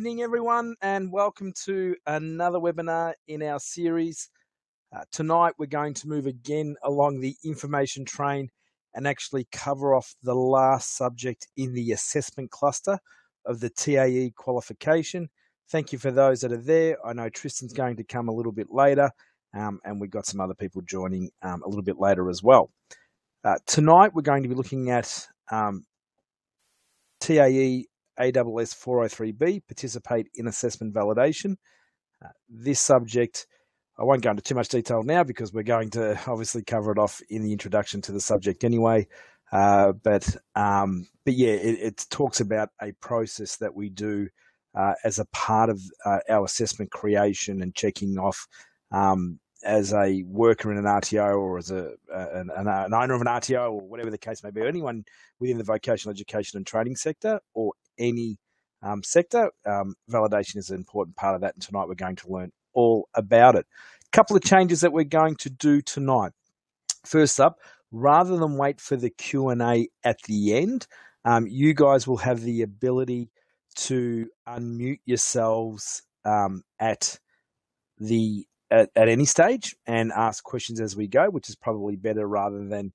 evening, everyone, and welcome to another webinar in our series. Uh, tonight, we're going to move again along the information train and actually cover off the last subject in the assessment cluster of the TAE qualification. Thank you for those that are there. I know Tristan's going to come a little bit later, um, and we've got some other people joining um, a little bit later as well. Uh, tonight, we're going to be looking at um, TAE ASS 403B, participate in assessment validation. Uh, this subject, I won't go into too much detail now because we're going to obviously cover it off in the introduction to the subject anyway. Uh, but um, but yeah, it, it, talks about a process that we do uh, as a part of uh, our assessment creation and checking off um, as a worker in an RTO or as a an, an, owner of an RTO or whatever the case may be, anyone within the vocational education and training sector or any um, sector, um, validation is an important part of that. And tonight we're going to learn all about it. A couple of changes that we're going to do tonight. First up, rather than wait for the Q and A at the end, um, you guys will have the ability to unmute yourselves um, at the at, at any stage and ask questions as we go, which is probably better rather than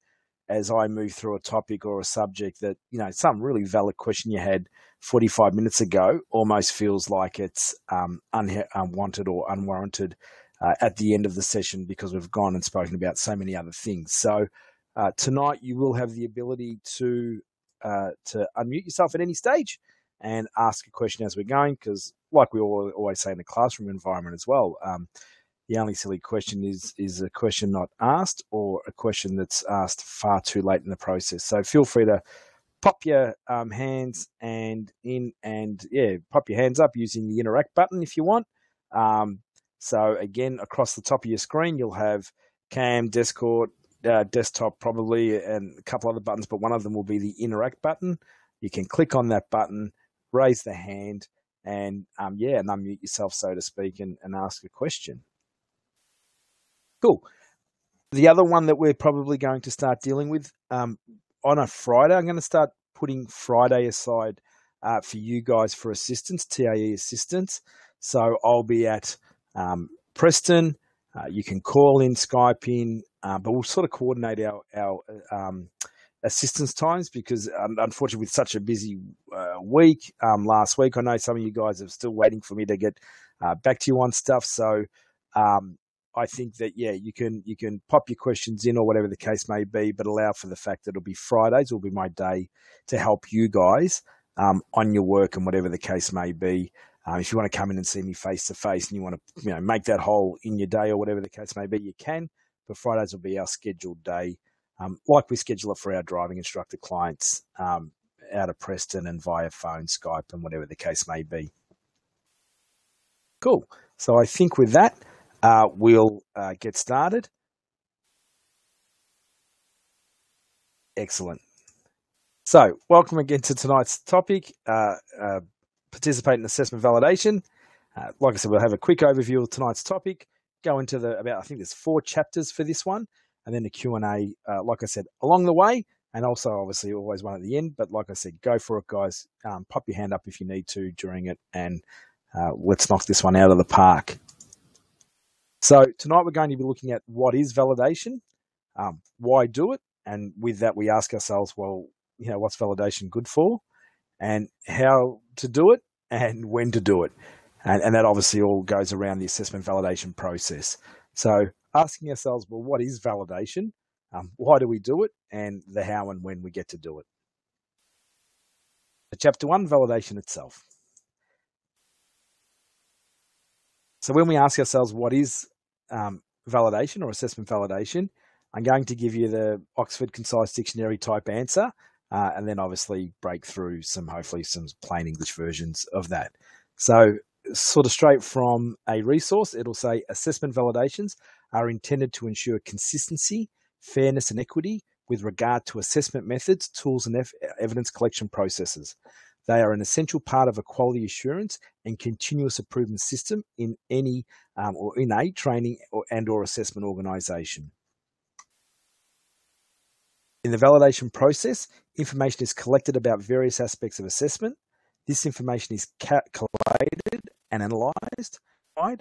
as I move through a topic or a subject that, you know, some really valid question you had 45 minutes ago almost feels like it's um, unwanted or unwarranted uh, at the end of the session because we've gone and spoken about so many other things. So uh, tonight you will have the ability to uh, to unmute yourself at any stage and ask a question as we're going because, like we always say in the classroom environment as well, um, the only silly question is is a question not asked or a question that's asked far too late in the process. So feel free to pop your um, hands and in and yeah, pop your hands up using the interact button if you want. Um, so again, across the top of your screen, you'll have cam, Discord, uh, desktop probably, and a couple other buttons, but one of them will be the interact button. You can click on that button, raise the hand, and um, yeah, and unmute yourself, so to speak, and, and ask a question. Cool. The other one that we're probably going to start dealing with um, on a Friday, I'm going to start putting Friday aside uh, for you guys for assistance, TAE assistance. So I'll be at um, Preston. Uh, you can call in, Skype in, uh, but we'll sort of coordinate our, our um, assistance times because um, unfortunately with such a busy uh, week um, last week, I know some of you guys are still waiting for me to get uh, back to you on stuff. So um, I think that yeah, you can you can pop your questions in or whatever the case may be, but allow for the fact that it'll be Fridays will be my day to help you guys um, on your work and whatever the case may be. Um, if you want to come in and see me face to face and you want to you know make that hole in your day or whatever the case may be, you can. But Fridays will be our scheduled day, um, like we schedule it for our driving instructor clients um, out of Preston and via phone, Skype, and whatever the case may be. Cool. So I think with that uh, we'll uh, get started. Excellent. So, welcome again to tonight's topic uh, uh participate in assessment validation. Uh, like I said, we'll have a quick overview of tonight's topic, go into the about, I think there's four chapters for this one, and then a Q&A, uh, like I said, along the way, and also obviously always one at the end. But like I said, go for it, guys. Um, pop your hand up if you need to during it, and let's knock this one out of the park. So tonight we're going to be looking at what is validation, um, why do it, and with that we ask ourselves, well, you know, what's validation good for, and how to do it, and when to do it, and, and that obviously all goes around the assessment validation process. So asking ourselves, well, what is validation? Um, why do we do it, and the how and when we get to do it. chapter one, validation itself. So when we ask ourselves what is um, validation or assessment validation. I'm going to give you the Oxford Concise Dictionary type answer, uh, and then obviously break through some, hopefully, some plain English versions of that. So, sort of straight from a resource, it'll say assessment validations are intended to ensure consistency, fairness, and equity with regard to assessment methods, tools, and evidence collection processes. They are an essential part of a quality assurance and continuous improvement system in any um, or in a training or, and or assessment organization. In the validation process, information is collected about various aspects of assessment. this information is collated and analysed, right?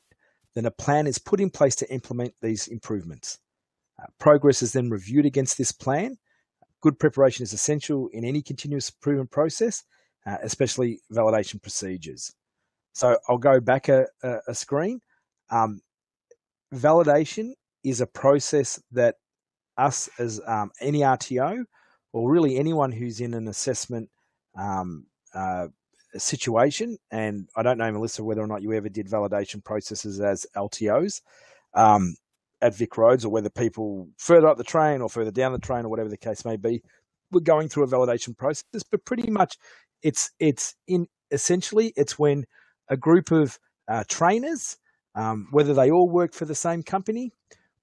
Then a plan is put in place to implement these improvements. Uh, progress is then reviewed against this plan. Good preparation is essential in any continuous improvement process, uh, especially validation procedures. So I'll go back a, a, screen. Um, validation is a process that us as um, any RTO or really anyone who's in an assessment um, uh, situation, and I don't know, Melissa, whether or not you ever did validation processes as LTOs um, at VicRoads, or whether people further up the train or further down the train, or whatever the case may be, were going through a validation process. But pretty much, it's it's in essentially it's when a group of uh, trainers, um, whether they all work for the same company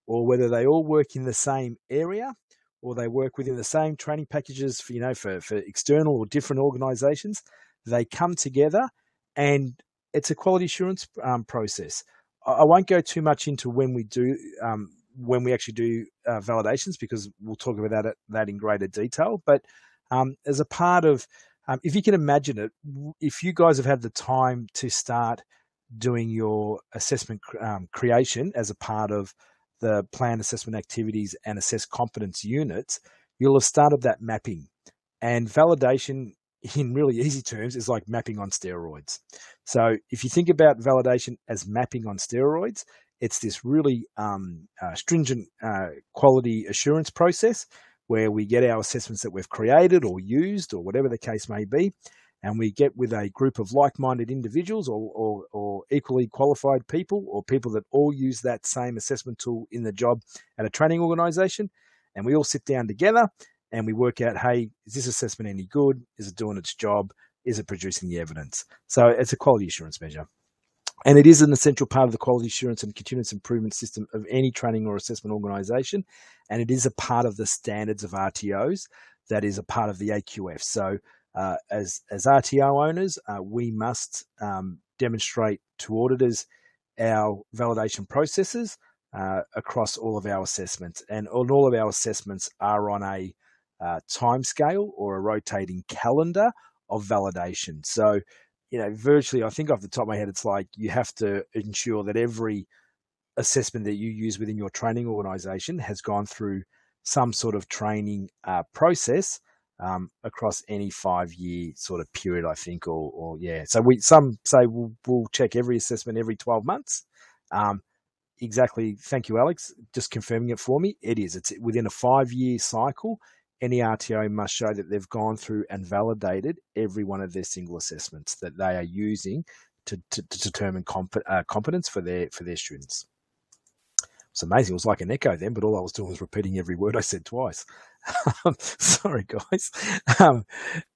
or whether they all work in the same area or they work within the same training packages for you know for, for external or different organizations they come together and it's a quality assurance um, process. I, won't go too much into when we do um, when we actually do uh, validations because we'll talk about that that in greater detail but um, as a part of um, if you can imagine it if you guys have had the time to start doing your assessment um, creation as a part of the plan assessment activities and assess competence units, you'll have started that mapping. And validation, in really easy terms, is like mapping on steroids. So if you think about validation as mapping on steroids, it's this really um, uh, stringent uh, quality assurance process where we get our assessments that we've created or used or whatever the case may be and we get with a group of like-minded individuals or, or, or, equally qualified people or people that all use that same assessment tool in the job at a training organization and we all sit down together and we work out hey is this assessment any good? Is it doing its job? Is it producing the evidence? So it's a quality assurance measure and it is an essential part of the quality assurance and continuous improvement system of any training or assessment organization. And it is a part of the standards of rtos that is a part of the aqf so uh, as as RTO owners, uh, we must um, demonstrate to auditors our validation processes uh, across all of our assessments, and all of our assessments are on a uh, time scale or a rotating calendar of validation. So, you know, virtually, I think off the top of my head, it's like you have to ensure that every assessment that you use within your training organization has gone through some sort of training uh, process um, across any five year sort of period, I think, or, or, yeah. So we some say we'll, we'll check every assessment every 12 months. Um, exactly. Thank you, Alex. Just confirming it for me. It is. It's within a five year cycle. Any RTO must show that they've gone through and validated every one of their single assessments that they are using to, to, to determine comp- uh, competence for their for their students. It's amazing. It was like an echo then, but all I was doing was repeating every word I said twice. Sorry, guys. Um,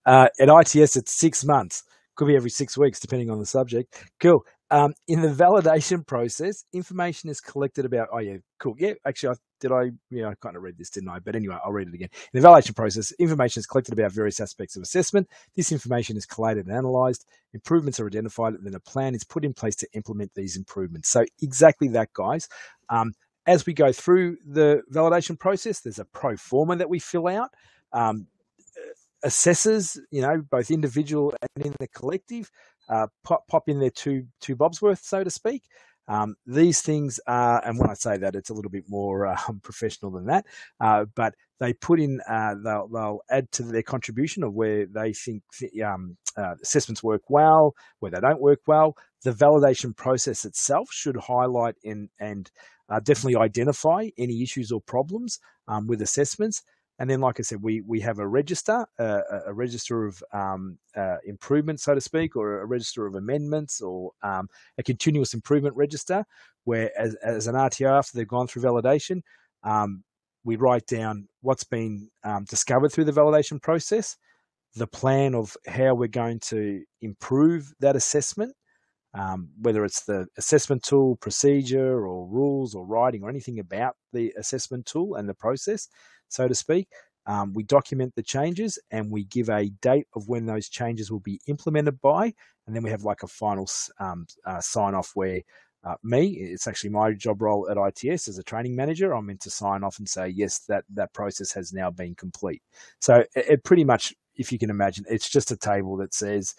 uh, at ITS, it's six months. Could be every six weeks, depending on the subject. Cool. Um, in the validation process, information is collected about. Oh yeah, cool. Yeah, actually, I, did I? Yeah, I kind of read this, didn't I? But anyway, I'll read it again. In the validation process, information is collected about various aspects of assessment. This information is collated and analysed. Improvements are identified, and then a plan is put in place to implement these improvements. So exactly that, guys. Um, as we go through the validation process, there's a pro forma that we fill out. Um, assessors, you know, both individual and in the collective, uh, pop, pop in their two two bobs worth, so to speak. Um, these things are, and when I say that, it's a little bit more um, professional than that. Uh, but they put in, uh, they'll, they'll add to their contribution of where they think um, uh, assessments work well, where they don't work well. The validation process itself should highlight and and uh, definitely identify any issues or problems um, with assessments. And then, like I said, we we have a register, uh, a register of um, uh, improvement, so to speak, or a register of amendments, or um, a continuous improvement register, where as, as an RTO, after they've gone through validation, um, we write down what's been um, discovered through the validation process, the plan of how we're going to improve that assessment, um, whether it's the assessment tool, procedure, or rules, or writing, or anything about the assessment tool and the process, so to speak. Um, we document the changes and we give a date of when those changes will be implemented by, and then we have like a final um, uh, sign off where uh, me, it's actually my job role at ITS as a training manager. I'm meant to sign off and say yes, that that process has now been complete. So it, it pretty much, if you can imagine, it's just a table that says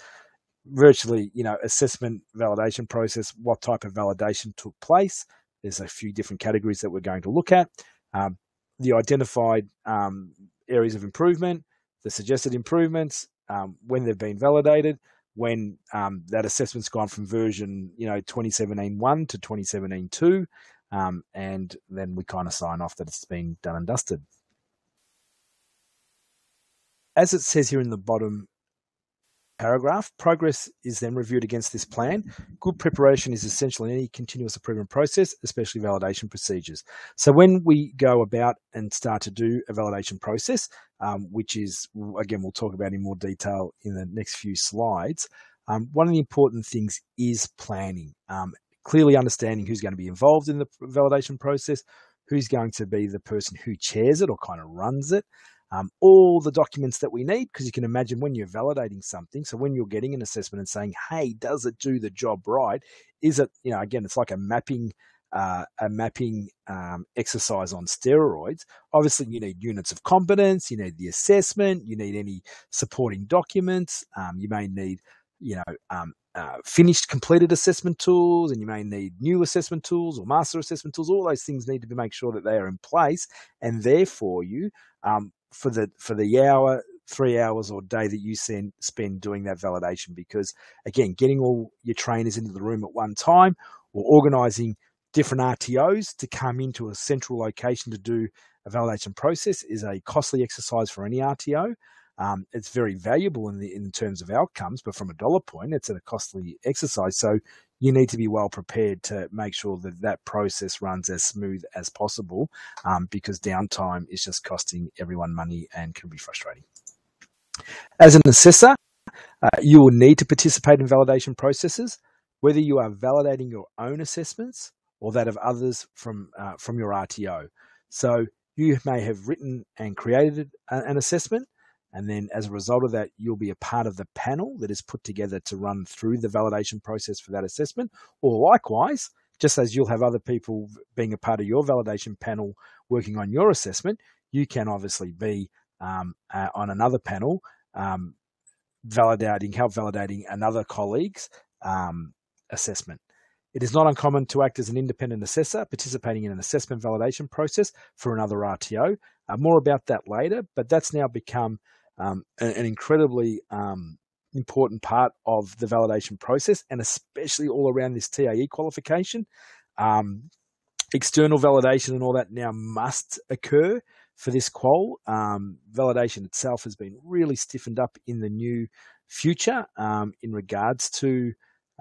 virtually, you know, assessment validation process, what type of validation took place. There's a few different categories that we're going to look at. Um, the identified um, areas of improvement, the suggested improvements, um, when they've been validated, when um, that assessment's gone from version, you know, 2017-1 to 2017-2, um, and then we kind of sign off that it's been done and dusted. As it says here in the bottom paragraph, progress is then reviewed against this plan. Good preparation is essential in any continuous improvement process, especially validation procedures. So when we go about and start to do a validation process, um, which is, again, we'll talk about in more detail in the next few slides, um, one of the important things is planning. Um, clearly understanding who's going to be involved in the validation process, who's going to be the person who chairs it or kind of runs it, um, all the documents that we need, because you can imagine when you're validating something. So when you're getting an assessment and saying, hey, does it do the job right? Is it, you know, again, it's like a mapping. Uh, a mapping um, exercise on steroids. Obviously, you need units of competence, you need the assessment, you need any supporting documents, um, you may need, you know, um, uh, finished completed assessment tools and you may need new assessment tools or master assessment tools all those things need to be make sure that they are in place and there for you um, for the for the hour three hours or day that you send, spend doing that validation because again getting all your trainers into the room at one time or organizing different rtos to come into a central location to do a validation process is a costly exercise for any rto um, it's very valuable in the in terms of outcomes, but from a dollar point, it's a costly exercise. So you need to be well prepared to make sure that that process runs as smooth as possible, um, because downtime is just costing everyone money and can be frustrating. As an assessor, uh, you will need to participate in validation processes, whether you are validating your own assessments or that of others from uh, from your RTO. So you may have written and created an assessment, and then as a result of that, you'll be a part of the panel that is put together to run through the validation process for that assessment. Or likewise, just as you'll have other people being a part of your validation panel working on your assessment, you can obviously be um, uh, on another panel um, validating, help validating another colleague's um, assessment. It is not uncommon to act as an independent assessor, participating in an assessment validation process for another RTO. Uh, more about that later, but that's now become um, an, an, incredibly um, important part of the validation process, and especially all around this TAE qualification. Um, external validation and all that now must occur for this qual. Um, validation itself has been really stiffened up in the new future um, in regards to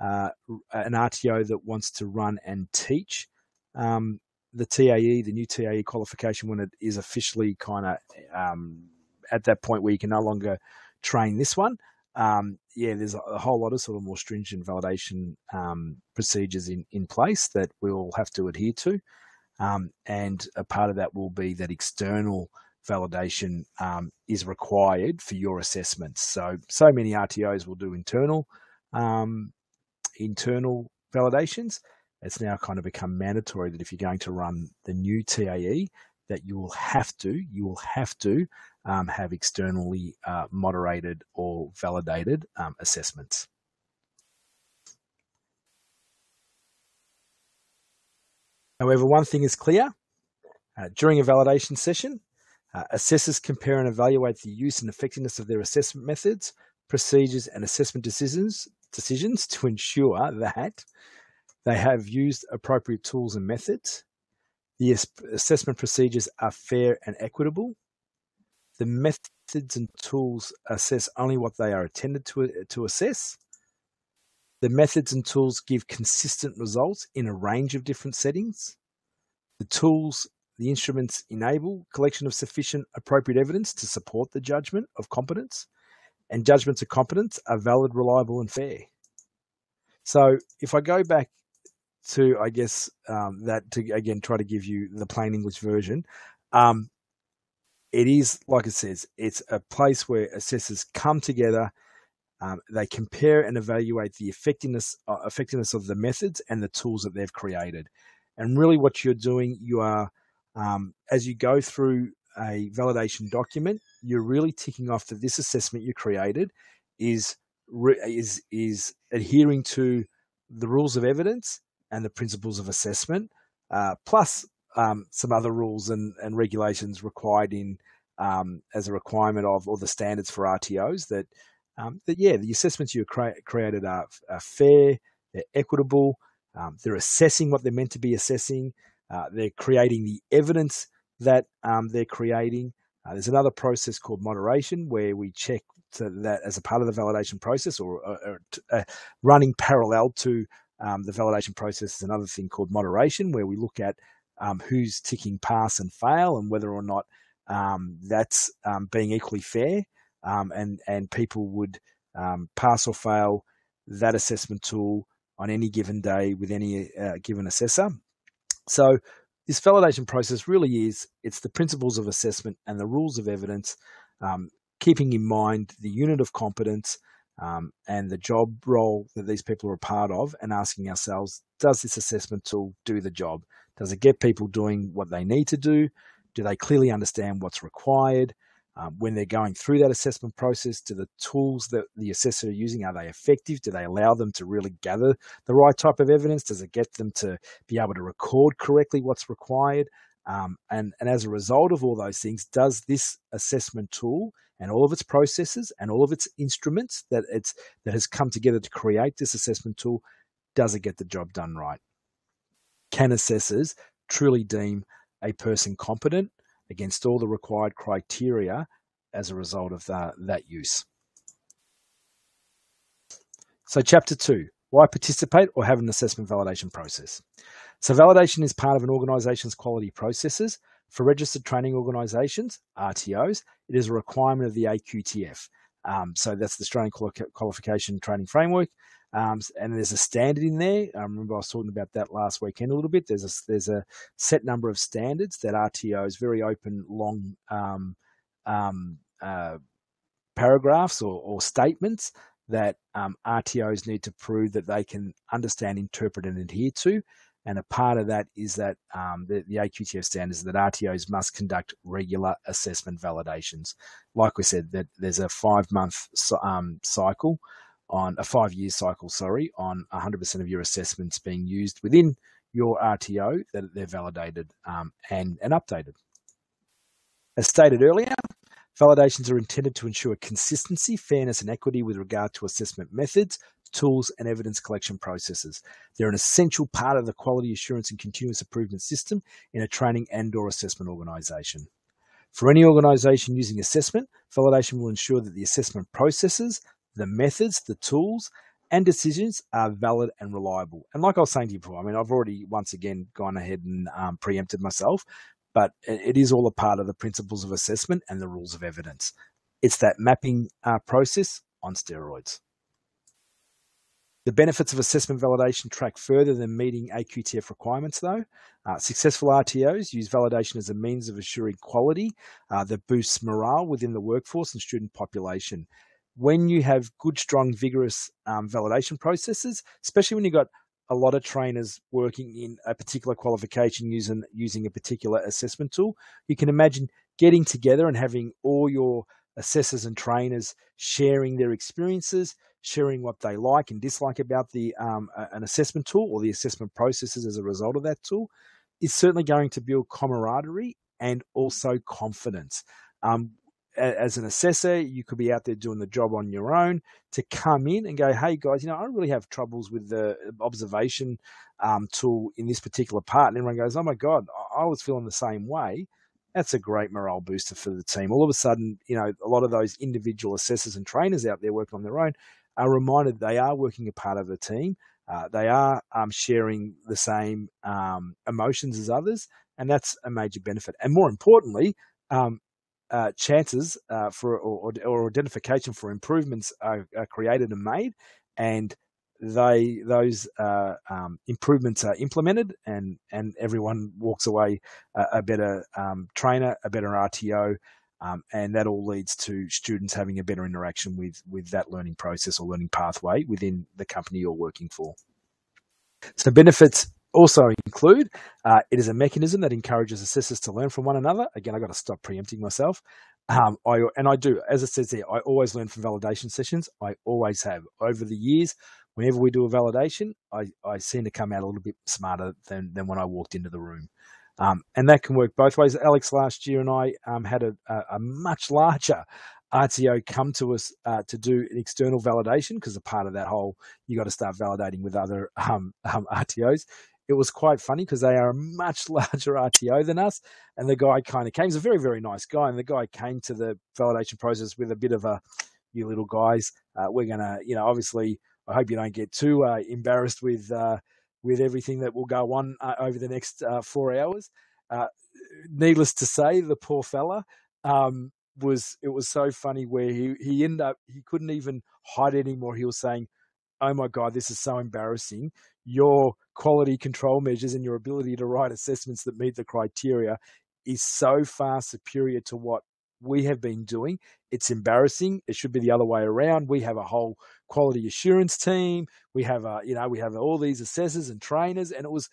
uh, an RTO that wants to run and teach um, the TAE, the new TAE qualification, when it is officially kind of um, at that point where you can no longer train this one. Um, yeah, there's a, whole lot of sort of more stringent validation um, procedures in, in place that we'll have to adhere to. Um, and a part of that will be that external validation um, is required for your assessments. So, so many RTOs will do internal um, internal validations. It's now kind of become mandatory that if you're going to run the new TAE, that you will have to you will have to um, have externally uh, moderated or validated um, assessments. However, one thing is clear. Uh, during a validation session, uh, assessors compare and evaluate the use and effectiveness of their assessment methods, procedures, and assessment decisions, decisions to ensure that they have used appropriate tools and methods, the assessment procedures are fair and equitable, the methods and tools assess only what they are intended to, to assess. The methods and tools give consistent results in a range of different settings. The tools, the instruments enable collection of sufficient appropriate evidence to support the judgment of competence, and judgments of competence are valid, reliable, and fair. So if I go back to, I guess, um, that to again try to give you the plain English version, um, it is like it says, it's a place where assessors come together. Um, they compare and evaluate the effectiveness uh, effectiveness of the methods and the tools that they've created. And really, what you're doing, you are um, as you go through a validation document, you're really ticking off that this assessment you created is is is adhering to the rules of evidence and the principles of assessment, uh, plus um, some other rules and, and regulations required in um, as a requirement of or the standards for RTOs that um, that yeah the assessments you cre- created are, are, fair, they're equitable, um, they're assessing what they're meant to be assessing, uh, they're creating the evidence that um, they're creating. Uh, there's another process called moderation where we check that as a part of the validation process or, or, or uh, running parallel to um, the validation process is another thing called moderation where we look at um, who's ticking pass and fail and whether or not um, that's um, being equally fair um, and and people would um, pass or fail that assessment tool on any given day with any uh, given assessor. So this validation process really is it's the principles of assessment and the rules of evidence, um, keeping in mind the unit of competence um, and the job role that these people are a part of, and asking ourselves, does this assessment tool do the job? Does it get people doing what they need to do? Do they clearly understand what's required? Um, when they're going through that assessment process, do the tools that the assessor are using are they effective? Do they allow them to really gather the right type of evidence? Does it get them to be able to record correctly what's required? Um, and, and as a result of all those things, does this assessment tool and all of its processes and all of its instruments that it's that has come together to create this assessment tool, does it get the job done right? Can assessors truly deem a person competent against all the required criteria as a result of that, that use? So, chapter two why participate or have an assessment validation process? So, validation is part of an organization's quality processes. For registered training organizations, RTOs, it is a requirement of the AQTF. Um, so, that's the Australian Qualification Training Framework. Um, and there's a standard in there. I remember I was talking about that last weekend a little bit. There's a, there's a set number of standards that RTOs, very open, long um, um, uh, paragraphs or, or, statements that um, RTOs need to prove that they can understand, interpret, and adhere to. And a part of that is that um, the, the, AQTF standards that RTOs must conduct regular assessment validations. Like we said, that there's a five month um, cycle on a five year cycle, sorry, on 100% of your assessments being used within your RTO that they're validated um, and, and updated. As stated earlier, validations are intended to ensure consistency, fairness, and equity with regard to assessment methods, tools, and evidence collection processes. They're an essential part of the quality assurance and continuous improvement system in a training and or assessment organisation. For any organisation using assessment, validation will ensure that the assessment processes, the methods, the tools, and decisions are valid and reliable. And like I was saying to you before, I mean, I've already once again gone ahead and um, preempted myself, but it is all a part of the principles of assessment and the rules of evidence. It's that mapping uh, process on steroids. The benefits of assessment validation track further than meeting AQTF requirements, though. Uh, successful RTOs use validation as a means of assuring quality uh, that boosts morale within the workforce and student population when you have good, strong, vigorous um, validation processes, especially when you've got a lot of trainers working in a particular qualification using using a particular assessment tool, you can imagine getting together and having all your assessors and trainers sharing their experiences, sharing what they like and dislike about the um, an assessment tool or the assessment processes as a result of that tool, is certainly going to build camaraderie and also confidence. Um, as an assessor, you could be out there doing the job on your own to come in and go, hey guys, you know, I really have troubles with the observation um, tool in this particular part. And everyone goes, oh my God, I was feeling the same way. That's a great morale booster for the team. All of a sudden, you know, a lot of those individual assessors and trainers out there working on their own are reminded they are working a part of a team. Uh, they are um, sharing the same um, emotions as others, and that's a major benefit. And more importantly, um, uh, chances uh, for or, or, identification for improvements are, are, created and made, and they those uh, um, improvements are implemented, and and everyone walks away a, a better um, trainer, a better RTO, um, and that all leads to students having a better interaction with with that learning process or learning pathway within the company you're working for. So benefits also include uh, it is a mechanism that encourages assessors to learn from one another. Again, I've got to stop preempting myself. Um, I and I do, as it says there, I always learn from validation sessions. I always have over the years. Whenever we do a validation, I, I seem to come out a little bit smarter than, than when I walked into the room. Um, and that can work both ways. Alex last year and I um, had a, a, much larger RTO come to us uh, to do an external validation because a part of that whole you got to start validating with other um, um RTOs. It was quite funny because they are a much larger RTO than us, and the guy kind of came. He's a very very nice guy, and the guy came to the validation process with a bit of a, "You little guys, uh, we're gonna, you know, obviously." I hope you don't get too uh, embarrassed with uh, with everything that will go on uh, over the next uh, four hours. Uh, needless to say, the poor fella um, was. It was so funny where he he ended up he couldn't even hide anymore. He was saying, "Oh my god, this is so embarrassing. Your quality control measures and your ability to write assessments that meet the criteria is so far superior to what we have been doing. It's embarrassing. It should be the other way around. We have a whole quality assurance team. We have a, you know, we have all these assessors and trainers, and it was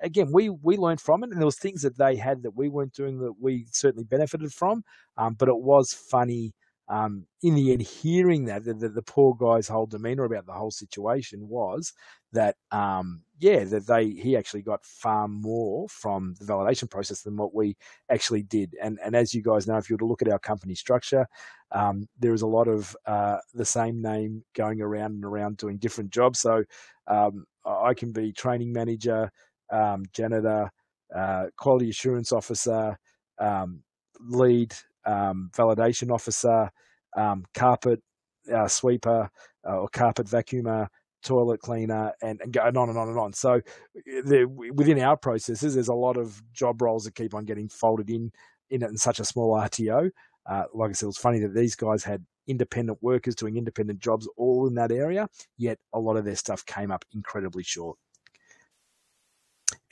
again we we learned from it, and there was things that they had that we weren't doing that we certainly benefited from. Um, but it was funny um, in the end, hearing that, the, the, the, poor guy's whole demeanor about the whole situation was that, um, yeah, that they he actually got far more from the validation process than what we actually did. And and as you guys know, if you were to look at our company structure, um, there is a lot of uh, the same name going around and around doing different jobs. So um, I can be training manager, um, janitor, uh, quality assurance officer, um, lead um, validation officer, um, carpet uh, sweeper uh, or carpet vacuumer, toilet cleaner, and, and going on and on and on. So within our processes, there's a lot of job roles that keep on getting folded in in, in such a small RTO. Uh, like I said, it was funny that these guys had independent workers doing independent jobs all in that area, yet a lot of their stuff came up incredibly short.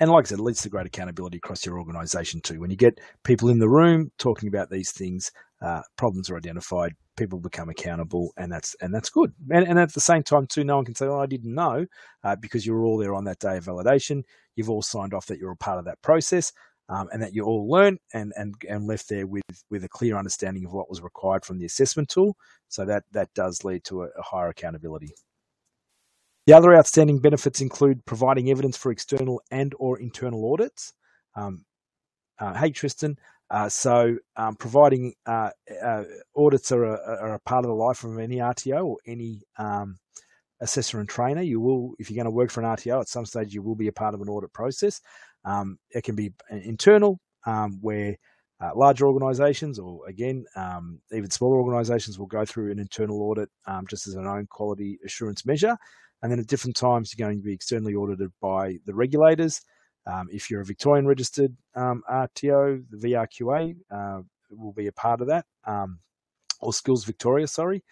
And like I said, it leads to great accountability across your organization too. When you get people in the room talking about these things, uh, problems are identified, people become accountable, and that's and that's good. And, and at the same time too, no one can say, "Oh, I didn't know," uh, because you were all there on that day of validation. You've all signed off that you're a part of that process. Um, and that you all learned and, and, and left there with, with a clear understanding of what was required from the assessment tool. So that, that does lead to a, a higher accountability. The other outstanding benefits include providing evidence for external and or internal audits. Um, uh, hey, Tristan. Uh, so um, providing uh, uh audits are a, are a, part of the life of any RTO or any um, assessor and trainer. You will, if you're going to work for an RTO at some stage, you will be a part of an audit process. Um, it can be internal, um, where uh, larger organisations, or again, um, even smaller organisations, will go through an internal audit um, just as an own quality assurance measure. And then at different times, you're going to be externally audited by the regulators. Um, if you're a Victorian registered um, RTO, the VRQA uh, will be a part of that, um, or Skills Victoria, sorry.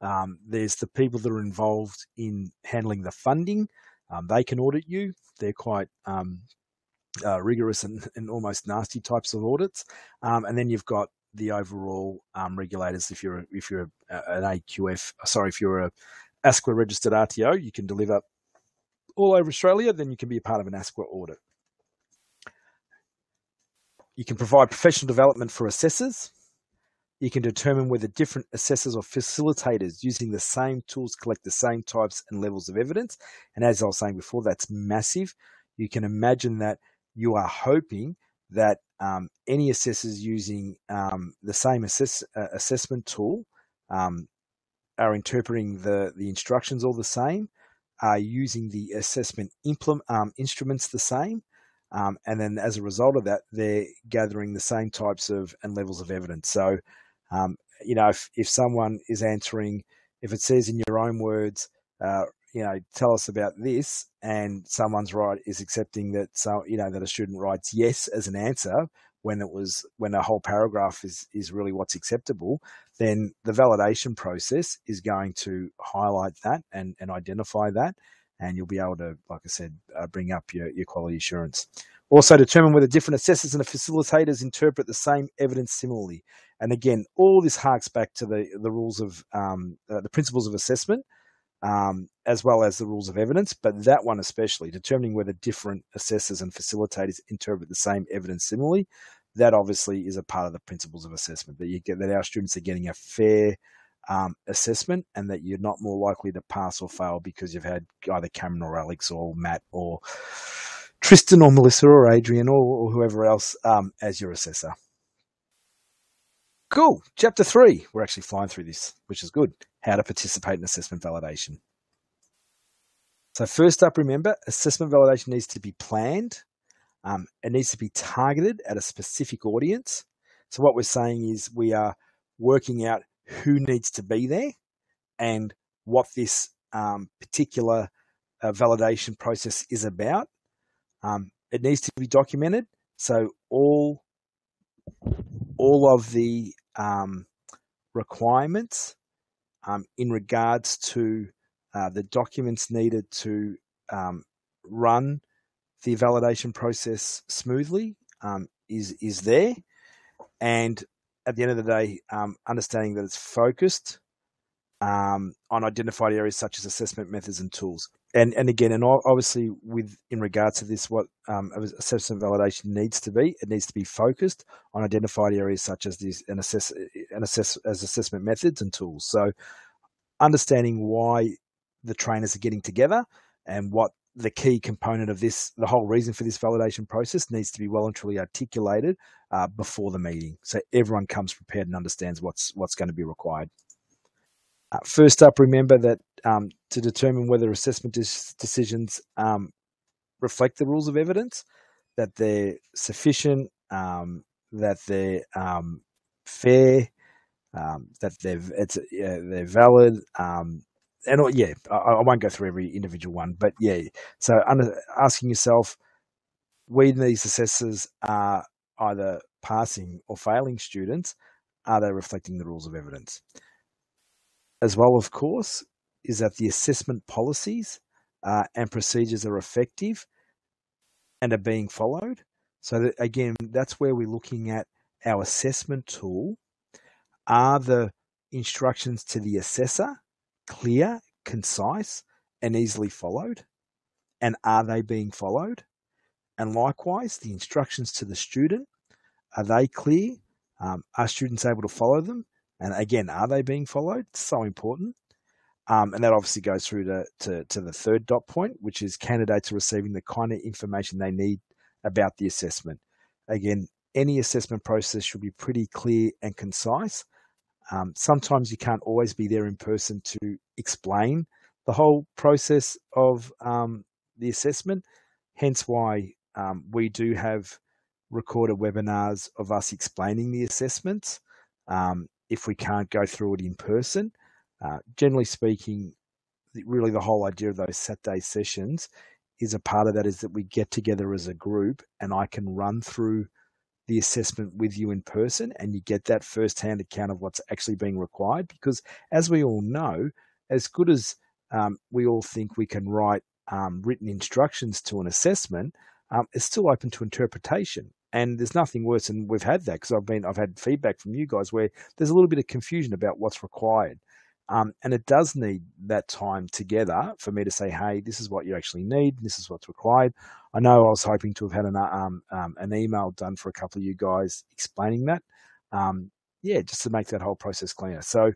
Um, there's the people that are involved in handling the funding. Um, they can audit you. They're quite um, uh, rigorous and, and, almost nasty types of audits. and then you've got the overall regulators. If you're if you're an AQF, sorry, if you're a ASQA registered RTO, you can deliver all over Australia, then you can be a part of an ASQA audit. You can provide professional development for assessors. You can determine whether different assessors or facilitators using the same tools collect the same types and levels of evidence. And as I was saying before, that's massive. You can imagine that you are hoping that um, any assessors using um, the same assess, uh, assessment tool um, are interpreting the, the instructions all the same, are using the assessment implement, um, instruments the same, um, and then as a result of that, they're gathering the same types of and levels of evidence. So, um, you know, if, if someone is answering, if it says in your own words, uh, you know, tell us about this, and someone's right is accepting that so you know that a student writes yes as an answer, when it was when a whole paragraph is is really what's acceptable, then the validation process is going to highlight that and and identify that, and you'll be able to, like I said, uh, bring up your your quality assurance. Also, determine whether different assessors and facilitators interpret the same evidence similarly. And again, all this harks back to the the rules of um, uh, the principles of assessment. Um, as well as the rules of evidence, but that one especially, determining whether different assessors and facilitators interpret the same evidence similarly. That obviously is a part of the principles of assessment that you get that our students are getting a fair um, assessment and that you're not more likely to pass or fail because you've had either Cameron or Alex or Matt or Tristan or Melissa or Adrian or, or whoever else um, as your assessor. Cool. Chapter three. We're actually flying through this, which is good. How to participate in assessment validation. So first up, remember, assessment validation needs to be planned. Um, it needs to be targeted at a specific audience. So what we're saying is we are working out who needs to be there and what this um, particular uh, validation process is about. Um, it needs to be documented. So all all of the um, requirements um, in regards to uh, the documents needed to um, run the validation process smoothly um, is is there, and at the end of the day, um, understanding that it's focused um, on identified areas such as assessment methods and tools. And and again, and obviously, with in regards to this, what um, assessment validation needs to be, it needs to be focused on identified areas such as these and assess and assess as assessment methods and tools. So, understanding why the trainers are getting together and what the key component of this, the whole reason for this validation process needs to be well and truly articulated uh, before the meeting, so everyone comes prepared and understands what's what's going to be required. Uh, first up, remember that um, to determine whether assessment decisions um, reflect the rules of evidence, that they're sufficient, um, that they're um, fair, um, that they're it's, they're valid, um, and yeah, I, I, won't go through every individual one, but yeah. So under, asking yourself, when these assessors are either passing or failing students, are they reflecting the rules of evidence? as well, of course, is that the assessment policies uh, and procedures are effective and are being followed. So, that, again, that's where we're looking at our assessment tool. Are the instructions to the assessor clear, concise, and easily followed? And are they being followed? And likewise, the instructions to the student are they clear? Um, are students able to follow them? And again, are they being followed? So important. Um, and that obviously goes through to, to, to, the third dot point, which is candidates are receiving the kind of information they need about the assessment. Again, any assessment process should be pretty clear and concise. Um, sometimes you can't always be there in person to explain the whole process of um, the assessment, hence why um, we do have recorded webinars of us explaining the assessments. Um, if we can't go through it in person. Uh, generally speaking, really the whole idea of those Saturday sessions is a part of that is that we get together as a group and I can run through the assessment with you in person and you get that first-hand account of what's actually being required because as we all know as good as um, we all think we can write um, written instructions to an assessment um, it's still open to interpretation and there's nothing worse than we've had that because I've been I've had feedback from you guys where there's a little bit of confusion about what's required. Um, and it does need that time together for me to say, hey, this is what you actually need. This is what's required. I know I was hoping to have had an, um, um, an email done for a couple of you guys explaining that. Um, yeah, just to make that whole process cleaner. So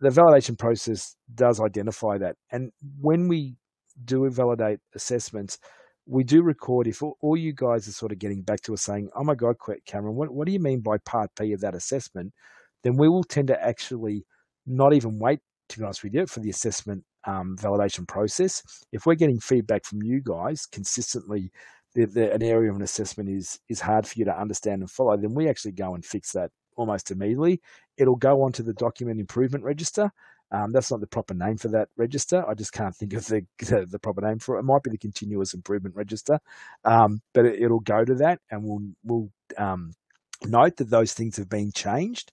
the validation process does identify that. And when we do validate assessments, we do record if all, all, you guys are sort of getting back to us saying, "Oh my God, Cameron, what what do you mean by Part B of that assessment?" Then we will tend to actually not even wait to be honest with you for the assessment um, validation process. If we're getting feedback from you guys consistently that, an area of an assessment is is hard for you to understand and follow, then we actually go and fix that almost immediately. It'll go onto the document improvement register, um, that's not the proper name for that register. I just can't think of the, the, the proper name for it. It might be the continuous improvement register, um, but it, will go to that, and we'll we'll um, note that those things have been changed.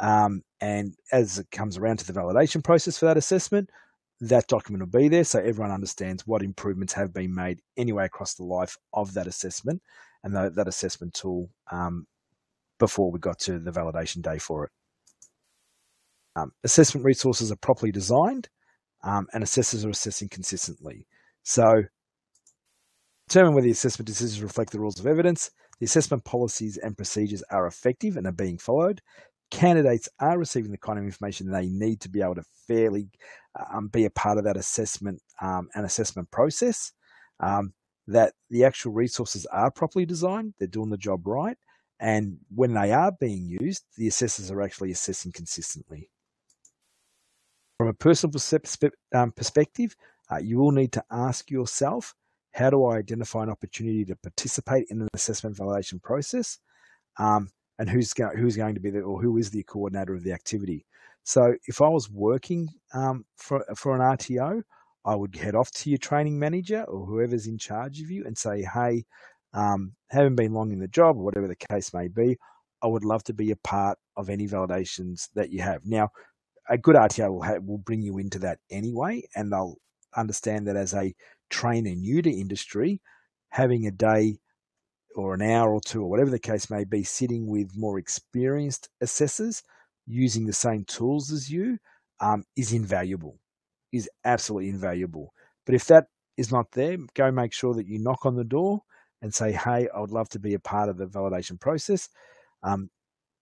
Um, and as it comes around to the validation process for that assessment, that document will be there, so everyone understands what improvements have been made anyway across the life of that assessment and that, that assessment tool um, before we got to the validation day for it. Um, assessment resources are properly designed um, and assessors are assessing consistently. So determine whether the assessment decisions reflect the rules of evidence. the assessment policies and procedures are effective and are being followed. Candidates are receiving the kind of information they need to be able to fairly um, be a part of that assessment um, and assessment process. Um, that the actual resources are properly designed, they're doing the job right, and when they are being used, the assessors are actually assessing consistently. From a personal um, perspective, uh, you will need to ask yourself, how do I identify an opportunity to participate in an assessment validation process? Um, and who's, go- who's going to be the, or who is the coordinator of the activity? So if I was working um, for, for an RTO, I would head off to your training manager or whoever's in charge of you and say, hey, um, haven't been long in the job or whatever the case may be. I would love to be a part of any validations that you have. Now, a good RTO will, have, will bring you into that anyway, and they'll understand that as a trainer new to industry, having a day or an hour or two or whatever the case may be, sitting with more experienced assessors using the same tools as you um, is invaluable, is absolutely invaluable. But if that is not there, go make sure that you knock on the door and say, hey, I would love to be a part of the validation process. Um,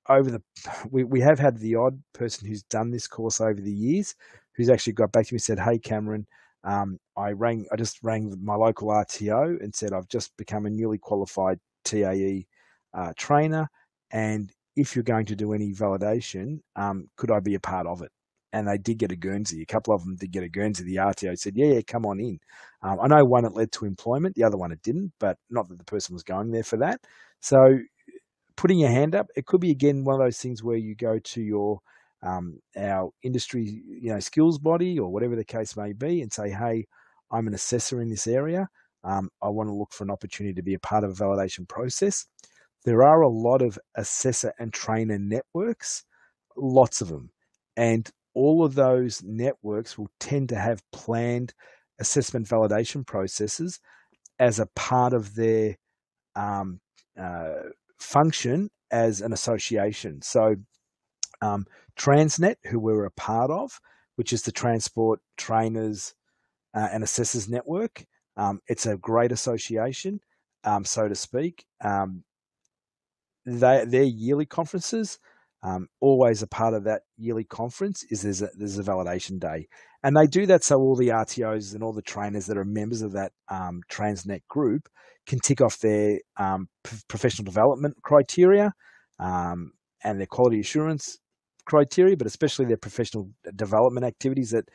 over the, we, we have had the odd person who's done this course over the years who's actually got back to me and said, hey, Cameron, um, I rang, I just rang my local RTO and said, I've just become a newly qualified TAE uh, trainer. And if you're going to do any validation, um, could I be a part of it? and they did get a Guernsey. A couple of them did get a Guernsey. The RTO said, "Yeah, yeah, come on in." Um, I know one it led to employment, the other one it didn't, but not that the person was going there for that. So, putting your hand up, it could be again one of those things where you go to your um, our industry, you know, skills body or whatever the case may be, and say, "Hey, I'm an assessor in this area. Um, I want to look for an opportunity to be a part of a validation process." There are a lot of assessor and trainer networks, lots of them, and all of those networks will tend to have planned assessment validation processes as a part of their um, uh, function as an association. So, um, Transnet, who we're a part of, which is the Transport Trainers uh, and Assessors Network, um, it's a great association, um, so to speak. Um, they, their yearly conferences um, always a part of that yearly conference is there's a, there's a validation day. And they do that so all the RTOs and all the trainers that are members of that um, Transnet group can tick off their um, professional development criteria and their quality assurance criteria, but especially their professional development activities that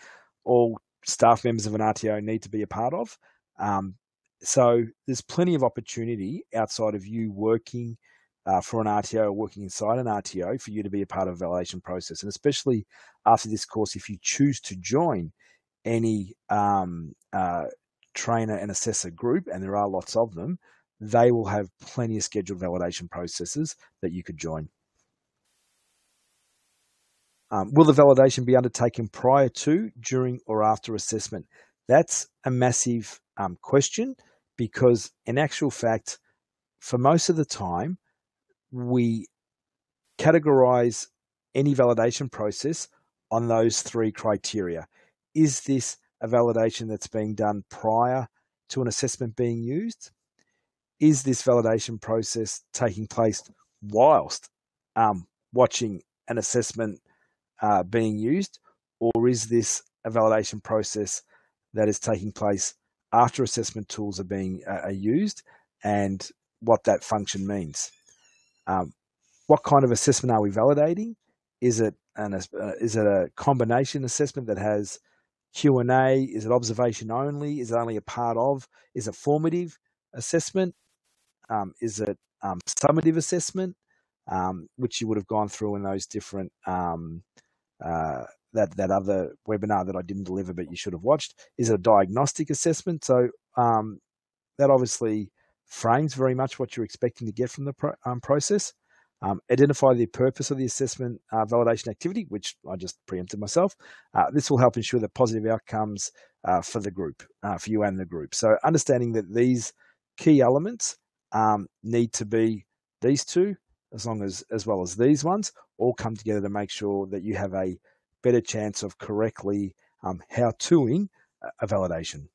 all staff members of an RTO need to be a part of. Um, so there's plenty of opportunity outside of you working – uh, for an RTO or working inside an RTO for you to be a part of the validation process. And especially after this course, if you choose to join any um, uh, trainer and assessor group, and there are lots of them, they will have plenty of scheduled validation processes that you could join. Um, will the validation be undertaken prior to, during, or after assessment? That's a massive um, question because, in actual fact, for most of the time, we categorize any validation process on those three criteria. Is this a validation that's being done prior to an assessment being used? Is this validation process taking place whilst um, watching an assessment uh, being used? Or is this a validation process that is taking place after assessment tools are being uh, are used and what that function means? Um, what kind of assessment are we validating? Is it an uh, is it a combination assessment that has Q and A? Is it observation only? Is it only a part of? Is it formative assessment? Um, is it um, summative assessment, um, which you would have gone through in those different um, uh, that that other webinar that I didn't deliver, but you should have watched? Is a diagnostic assessment? So um, that obviously frames very much what you're expecting to get from the pro, um, process. Um, identify the purpose of the assessment uh, validation activity, which I just preempted myself. Uh, this will help ensure the positive outcomes uh, for the group, uh, for you and the group. So understanding that these key elements um, need to be these two, as long as as well as these ones, all come together to make sure that you have a better chance of correctly um, how toing a validation.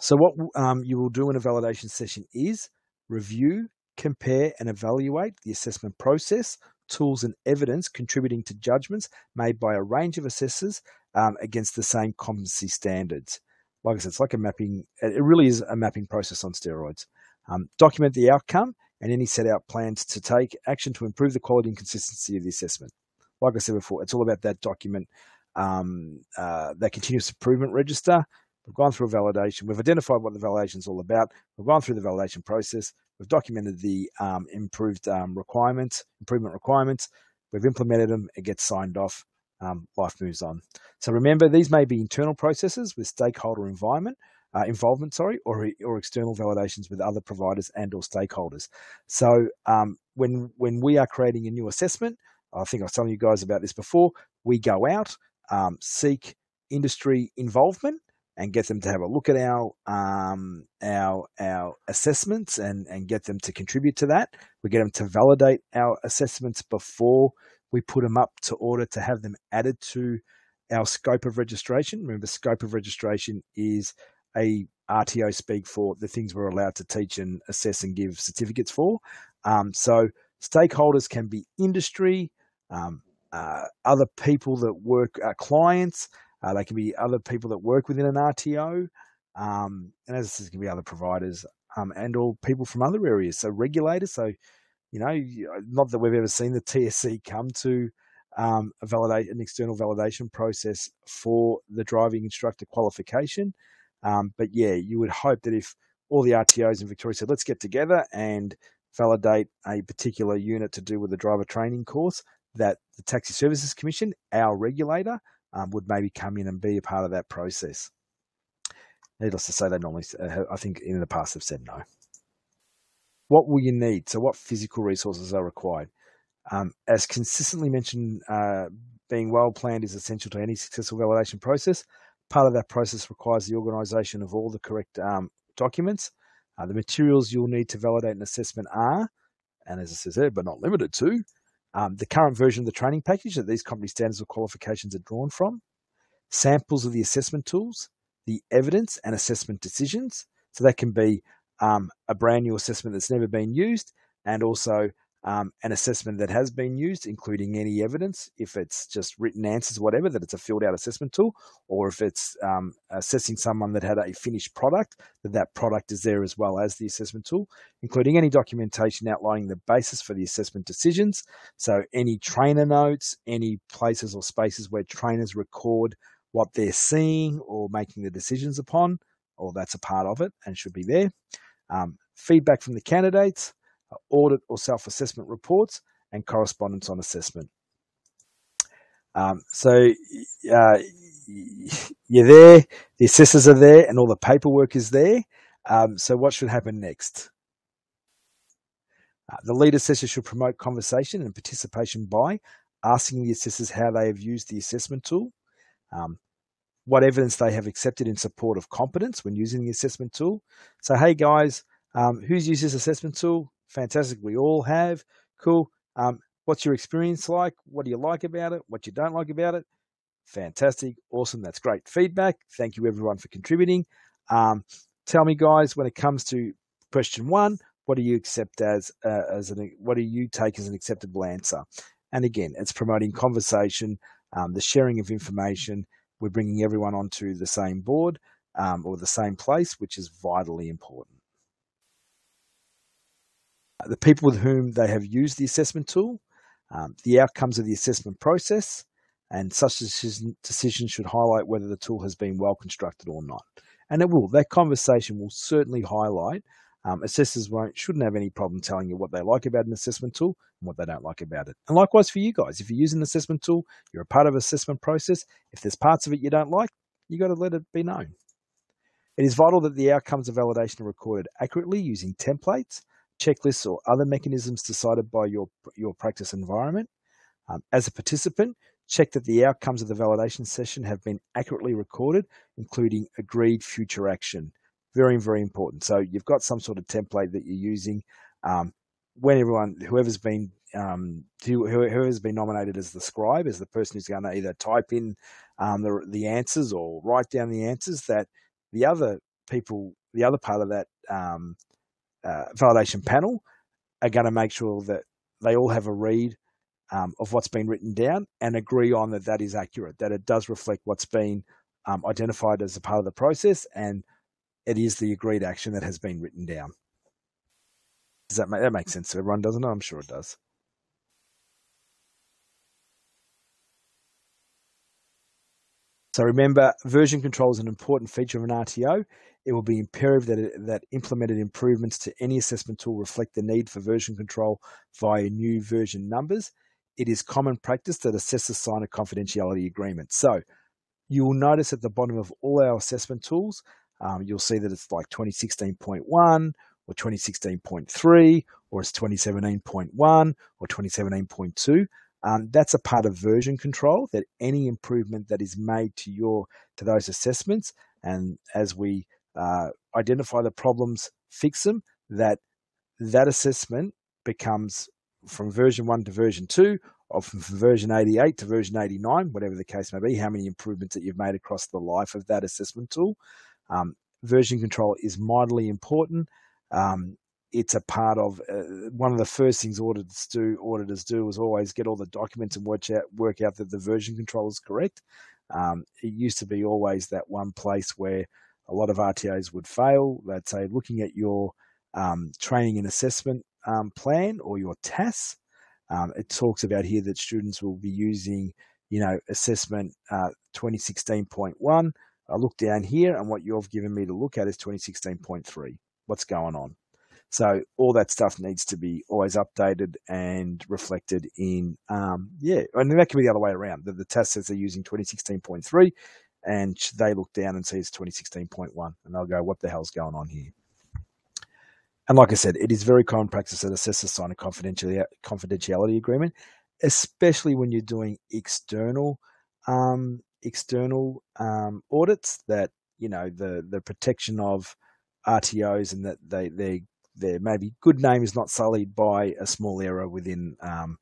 So what um, you will do in a validation session is review compare, and evaluate the assessment process, tools, and evidence contributing to judgments made by a range of assessors um, against the same competency standards. Like I said, it's like a mapping, it really is a mapping process on steroids. Um, document the outcome and any set out plans to take action to improve the quality and consistency of the assessment. Like I said before, it's all about that document, um, uh, that continuous improvement register. We've gone through a validation. We've identified what the validation is all about. We've gone through the validation process. We've documented the um, improved um, requirements, improvement requirements. We've implemented them. It gets signed off. Um, life moves on. So remember, these may be internal processes with stakeholder environment, uh, involvement, sorry, or or external validations with other providers and or stakeholders. So um, when when we are creating a new assessment, I think I was telling you guys about this before. We go out, um, seek industry involvement, and get them to have a look at our um, our our assessments and and get them to contribute to that. We get them to validate our assessments before we put them up to order to have them added to our scope of registration. Remember, scope of registration is a RTO speak for the things we're allowed to teach and assess and give certificates for. Um, so stakeholders can be industry, um, uh, other people that work, uh, clients, uh, they can be other people that work within an RTO, um, and as I said, can be other providers um, and or people from other areas. So regulators. So you know, not that we've ever seen the TSC come to um, a validate an external validation process for the driving instructor qualification. Um, but yeah, you would hope that if all the RTOs in Victoria said, let's get together and validate a particular unit to do with the driver training course, that the Taxi Services Commission, our regulator, um, would maybe come in and be a part of that process. Needless to say, they normally, uh, I think, in the past have said no. What will you need? So, what physical resources are required? Um, as consistently mentioned, uh, being well planned is essential to any successful validation process. Part of that process requires the organisation of all the correct um, documents. Uh, the materials you'll need to validate an assessment are, and as it says there, but not limited to, um, the current version of the training package that these competency standards or qualifications are drawn from, samples of the assessment tools, the evidence and assessment decisions. So that can be um, a brand new assessment that's never been used, and also um, an assessment that has been used, including any evidence, if it's just written answers, whatever, that it's a filled out assessment tool, or if it's um, assessing someone that had a finished product, that that product is there as well as the assessment tool, including any documentation outlining the basis for the assessment decisions. So, any trainer notes, any places or spaces where trainers record what they're seeing or making the decisions upon, or that's a part of it and should be there. Um, feedback from the candidates audit or self assessment reports, and correspondence on assessment. Um, so uh, you're there, the assessors are there, and all the paperwork is there. Um, so, what should happen next? Uh, the lead assessor should promote conversation and participation by asking the assessors how they have used the assessment tool, um, what evidence they have accepted in support of competence when using the assessment tool. So, hey guys, um, who's used this assessment tool? Fantastic. We all have. Cool. Um, what's your experience like? What do you like about it? What you don't like about it? Fantastic. Awesome. That's great feedback. Thank you everyone for contributing. Um, tell me, guys, when it comes to question one, what do you accept as uh, as an what do you take as an acceptable answer? And again, it's promoting conversation, um, the sharing of information. We're bringing everyone onto the same board um, or the same place, which is vitally important the people with whom they have used the assessment tool, um, the outcomes of the assessment process, and such decisions should highlight whether the tool has been well constructed or not. And it will. That conversation will certainly highlight. Um, assessors won't shouldn't have any problem telling you what they like about an assessment tool and what they don't like about it. And likewise for you guys, if you use an assessment tool, you're a part of assessment process. If there's parts of it you don't like, you've got to let it be known. It is vital that the outcomes of validation are recorded accurately using templates checklists or other mechanisms decided by your, your practice environment. Um, as a participant, check that the outcomes of the validation session have been accurately recorded, including agreed future action. Very, very important. So you've got some sort of template that you're using. Um, when everyone, whoever's been um, who whoever's been nominated as the scribe, as the person who's going to either type in um, the, the answers or write down the answers, that the other people, the other part of that um, uh, validation panel are going to make sure that they all have a read um, of what's been written down and agree on that that is accurate, that it does reflect what's been um, identified as a part of the process and it is the agreed action that has been written down. Does that make that makes sense everyone, doesn't? I'm sure it does. So remember, version control is an important feature of an RTO. It will be imperative that, it, that implemented improvements to any assessment tool reflect the need for version control via new version numbers. It is common practice that assessors sign a confidentiality agreement. So you will notice at the bottom of all our assessment tools, um, you'll see that it's like 2016.1 or 2016.3 or it's 2017.1 or 2017.2. Um, that's a part of version control that any improvement that is made to your to those assessments and as we uh, identify the problems fix them that that assessment becomes from version 1 to version 2 or from version 88 to version 89 whatever the case may be how many improvements that you've made across the life of that assessment tool. Um, version control is mightily important. Um, it's a part of uh, one of the first things auditors do. Auditors do is always get all the documents and work out work out that the version control is correct. Um, it used to be always that one place where a lot of RTOs would fail. Let's say looking at your um, training and assessment um, plan or your TAS. Um, it talks about here that students will be using, you know, assessment uh, 2016.1. I look down here and what you've given me to look at is 2016.3. What's going on? So all that stuff needs to be always updated and reflected in, um, yeah, and that can be the other way around. The, the TAS says they're using 2016.3 and they look down and see it's 2016.1 and they'll go, what the hell's going on here? And like I said, it is very common practice that assessors sign a confidentiality, confidentiality agreement, especially when you're doing external um, external um, audits that you know the the protection of RTOs and that they they their maybe good name is not sullied by a small error within um,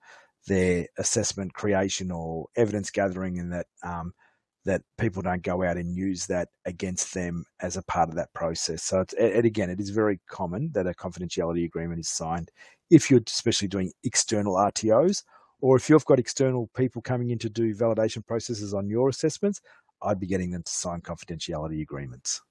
their assessment creation or evidence gathering, and that um, that people don't go out and use that against them as a part of that process. So, it's, it, again, it is very common that a confidentiality agreement is signed if you're especially doing external RTOs, or if you've got external people coming in to do validation processes on your assessments. I'd be getting them to sign confidentiality agreements.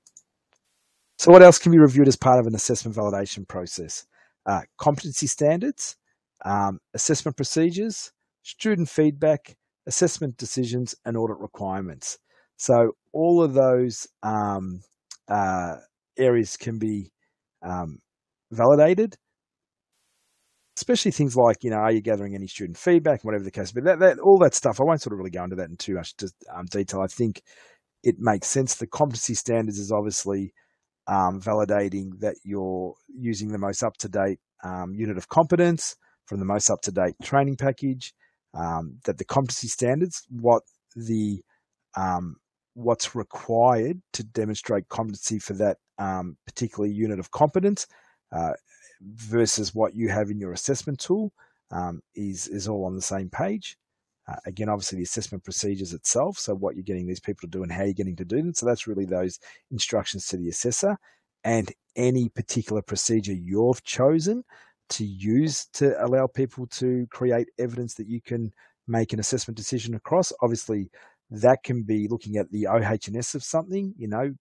So, what else can be reviewed as part of an assessment validation process? Uh, competency standards, um, assessment procedures, student feedback, assessment decisions, and audit requirements. So, all of those um, uh, areas can be um, validated, especially things like, you know, are you gathering any student feedback, whatever the case. But that, that, all that stuff, I won't sort of really go into that in too much um, detail. I think it makes sense. The competency standards is obviously um, validating that you're using the most up to date um, unit of competence from the most up to date training package, um, that the competency standards, what the um, what's required to demonstrate competency for that um, particular unit of competence uh, versus what you have in your assessment tool is is all on the same page. Uh, again, obviously the assessment procedures itself. So what you're getting these people to do and how you're getting to do them. So that's really those instructions to the assessor and any particular procedure you've chosen to use to allow people to create evidence that you can make an assessment decision across. Obviously, that can be looking at the OH&S of something. You know,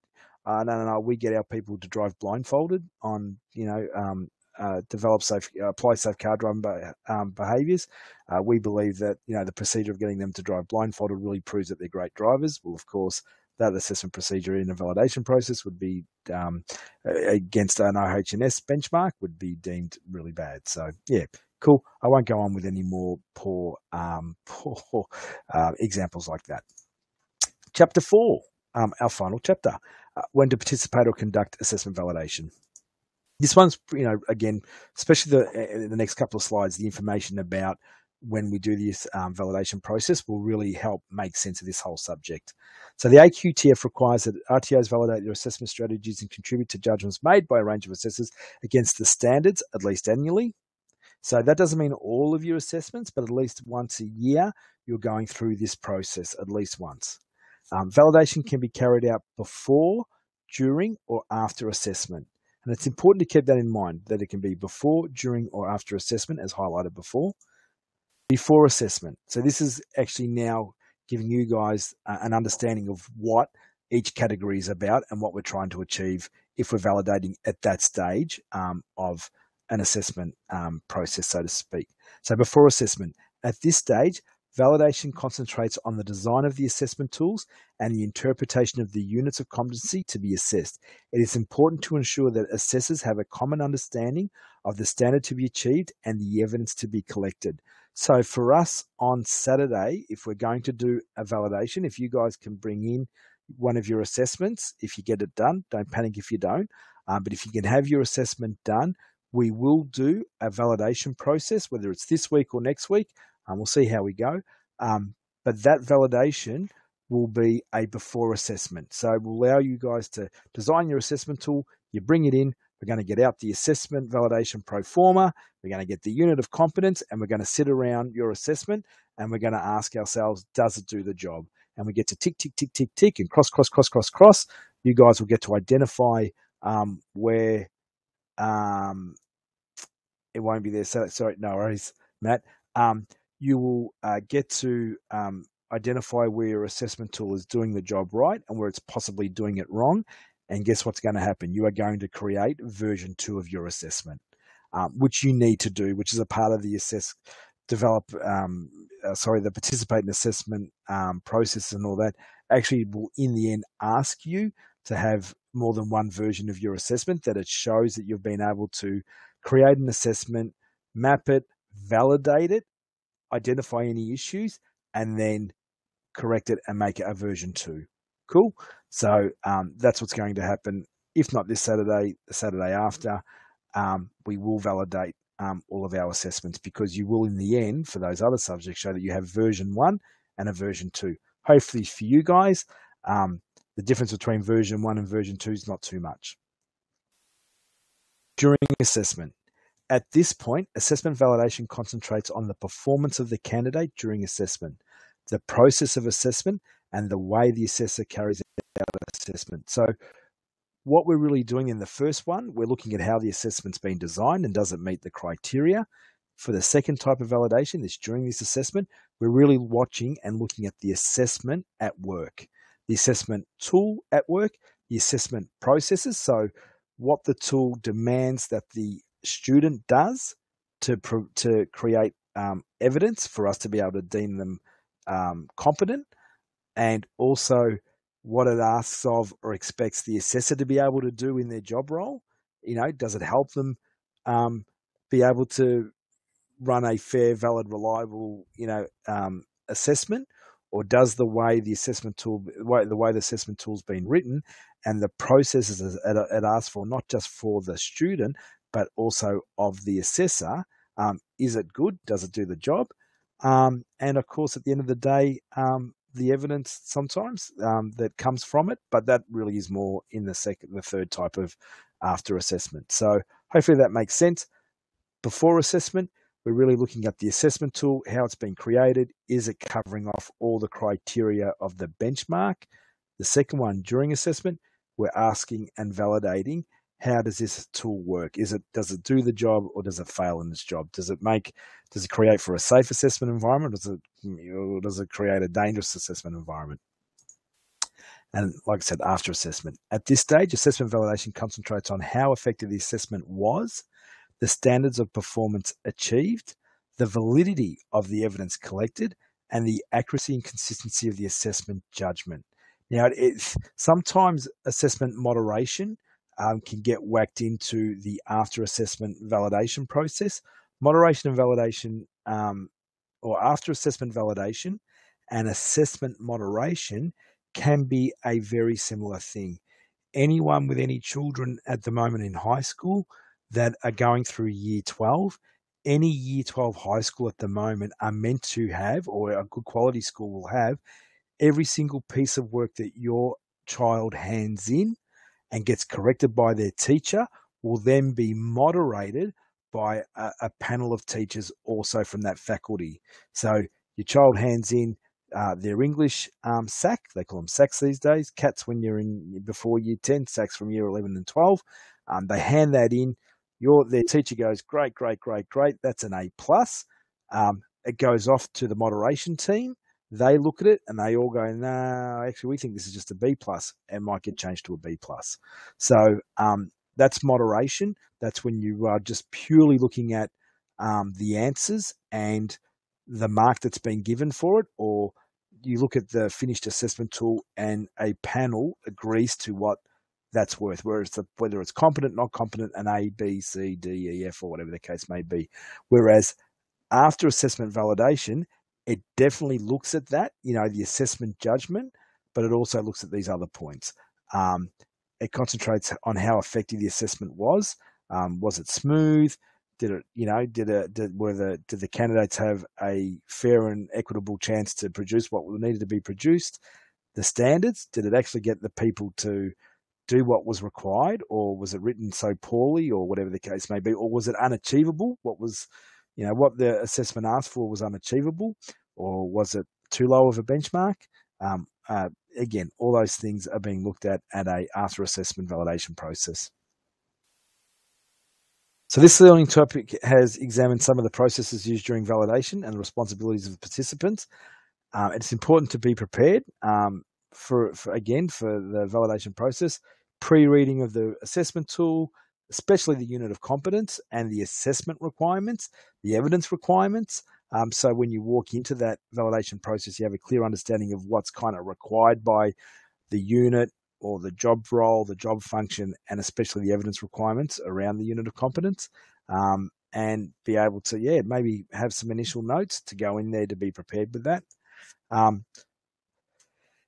uh, no, no, no. We get our people to drive blindfolded on, you know, um, uh, develop safe, uh, apply safe car driving um, behaviours. Uh, we believe that you know the procedure of getting them to drive blindfolded really proves that they're great drivers. Well, of course, that assessment procedure in a validation process would be um, against an OH&S benchmark would be deemed really bad. So yeah, cool. I won't go on with any more poor um, poor uh, examples like that. Chapter four, um, our final chapter, when to participate or conduct assessment validation this one's you know again especially the uh, the next couple of slides the information about when we do this um, validation process will really help make sense of this whole subject. So the AQTF requires that RTOs validate their assessment strategies and contribute to judgments made by a range of assessors against the standards at least annually. So that doesn't mean all of your assessments, but at least once a year you're going through this process at least once. Um, validation can be carried out before, during, or after assessment. And it's important to keep that in mind that it can be before, during, or after assessment, as highlighted before. Before assessment. So this is actually now giving you guys an understanding of what each category is about and what we're trying to achieve if we're validating at that stage um, of an assessment um, process, so to speak. So before assessment, at this stage, validation concentrates on the design of the assessment tools and the interpretation of the units of competency to be assessed. It is important to ensure that assessors have a common understanding of the standard to be achieved and the evidence to be collected. So for us on Saturday, if we're going to do a validation, if you guys can bring in one of your assessments, if you get it done, don't panic if you don't. Um, but if you can have your assessment done, we will do a validation process, whether it's this week or next week. Um, we'll see how we go. Um, but that validation will be a before assessment. So we'll allow you guys to design your assessment tool. You bring it in. We're going to get out the assessment validation pro forma. We're going to get the unit of competence and we're going to sit around your assessment and we're going to ask ourselves, does it do the job? And we get to tick, tick, tick, tick, tick and cross, cross, cross, cross, cross. You guys will get to identify um, where um, it won't be there. So sorry, no worries, Matt. Um, you will uh, get to um, identify where your assessment tool is doing the job right and where it's possibly doing it wrong. And guess what's going to happen? You are going to create version two of your assessment, um, which you need to do, which is a part of the assess, develop, um, uh, sorry, the participate in assessment um, process and all that. Actually, will in the end ask you to have more than one version of your assessment that it shows that you've been able to create an assessment, map it, validate it, identify any issues, and then correct it and make it a version two. Cool. So um, that's what's going to happen. If not this Saturday, the Saturday after, um, we will validate um, all of our assessments because you will, in the end, for those other subjects, show that you have version one and a version two. Hopefully, for you guys, um, the difference between version one and version two is not too much during assessment. At this point, assessment validation concentrates on the performance of the candidate during assessment, the process of assessment, and the way the assessor carries out assessment. So, what we're really doing in the first one, we're looking at how the assessment's been designed and does it meet the criteria. For the second type of validation, this during this assessment, we're really watching and looking at the assessment at work, the assessment tool at work, the assessment processes. So, what the tool demands that the student does to to create um, evidence for us to be able to deem them um, competent, and also what it asks of or expects the assessor to be able to do in their job role. You know, does it help them um, be able to run a fair, valid, reliable, you know, um, assessment, or does the way the assessment tool, the way the, assessment tool's been written, and the processes it, it asks for, not just for the student, but also of the assessor. Um, is it good? Does it do the job? Um, and of course, at the end of the day, um, the evidence sometimes um, that comes from it, but that really is more in the second, the third type of after assessment. So hopefully that makes sense. Before assessment, we're really looking at the assessment tool, how it's been created. Is it covering off all the criteria of the benchmark? The second one, during assessment, we're asking and validating how does this tool work? Is it does it do the job or does it fail in its job? Does it make does it create for a safe assessment environment? Or does it or does it create a dangerous assessment environment? And like I said, after assessment. At this stage, assessment validation concentrates on how effective the assessment was the standards of performance achieved, the validity of the evidence collected, and the accuracy and consistency of the assessment judgment. Now, it, sometimes assessment moderation um, can get whacked into the after assessment validation process. Moderation and validation, um, or after assessment validation and assessment moderation, can be a very similar thing. Anyone with any children at the moment in high school that are going through year 12, any year 12 high school at the moment are meant to have, or a good quality school will have, every single piece of work that your child hands in and gets corrected by their teacher will then be moderated by a, a panel of teachers also from that faculty. So your child hands in uh, their English um, SAC, they call them SACs these days, CATs when you're in before year 10, SACs from year 11 and 12. Um, they hand that in. Your their teacher goes, great, great, great, great. That's an A plus. Um, it goes off to the moderation team. They look at it and they all go, no, actually, we think this is just a B plus and might get changed to a B plus. So um, that's moderation. That's when you are just purely looking at um, the answers and the mark that's been given for it, or you look at the finished assessment tool and a panel agrees to what that's worth, whereas the, whether it's competent, not competent, an A, B, C, D, E, F, or whatever the case may be. Whereas after assessment validation, it definitely looks at that, you know, the assessment judgment, but it also looks at these other points. Um, it concentrates on how effective the assessment was. Um, was it smooth? Did it, you know, did it, did, were the, did the candidates have a fair and equitable chance to produce what needed to be produced? The standards, did it actually get the people to do what was required, or was it written so poorly, or whatever the case may be, or was it unachievable? What was, you know, what the assessment asked for was unachievable, or was it too low of a benchmark? Um, uh, again, all those things are being looked at at a after assessment validation process. So this learning topic has examined some of the processes used during validation and the responsibilities of the participants. Um, it's important to be prepared um, for, for, again, for the validation process, pre-reading of the assessment tool, especially the unit of competence and the assessment requirements, the evidence requirements. Um, so when you walk into that validation process, you have a clear understanding of what's kind of required by the unit or the job role, the job function, and especially the evidence requirements around the unit of competence. Um, and be able to, yeah, maybe have some initial notes to go in there to be prepared with that. Um,